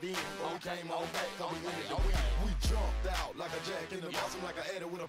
then, but came on back, cause we wanted to. We jumped out like a jack in the box, like a adder with a